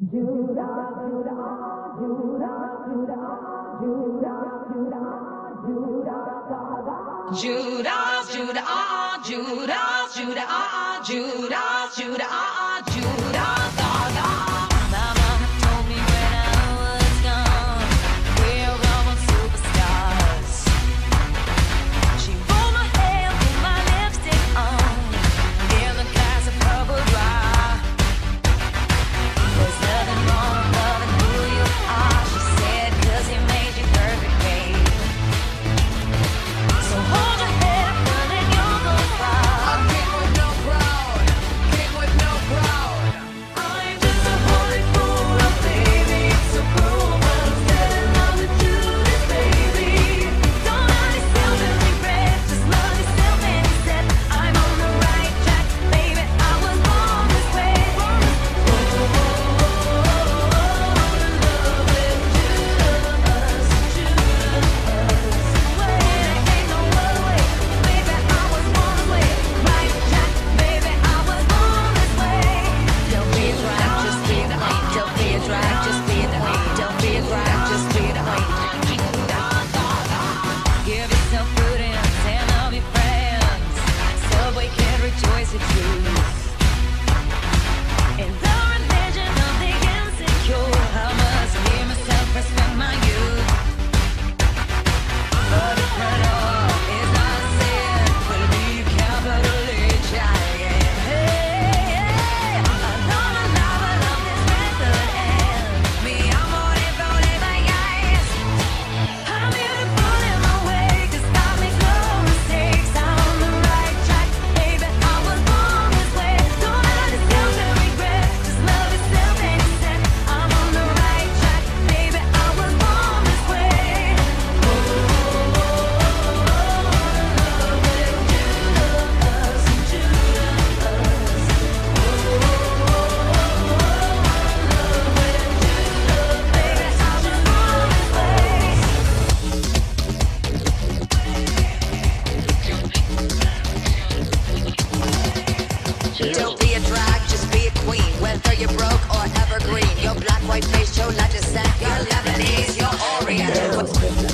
Judah, Judah, ah, Judah, Judah, ah, Judah, Judah, ah, Judah. whether you're broke or evergreen. Your black, white, face, chola descent, your Lebanese, your Orient.